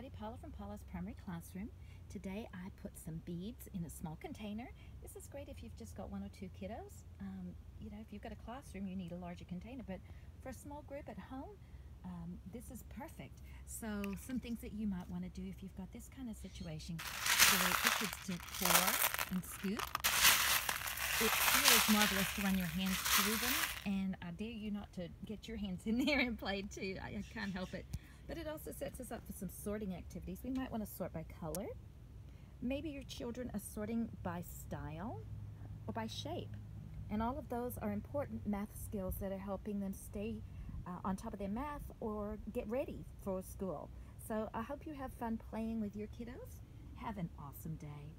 everybody, Paula from Paula's Primary Classroom. Today I put some beads in a small container. This is great if you've just got one or two kiddos. Um, you know, if you've got a classroom, you need a larger container, but for a small group at home, um, this is perfect. So some things that you might want to do if you've got this kind of situation. Great for kids to pour and scoop. It feels marvelous to run your hands through them, and I dare you not to get your hands in there and play too. I, I can't help it. But it also sets us up for some sorting activities. We might want to sort by color. Maybe your children are sorting by style or by shape. And all of those are important math skills that are helping them stay uh, on top of their math or get ready for school. So I hope you have fun playing with your kiddos. Have an awesome day.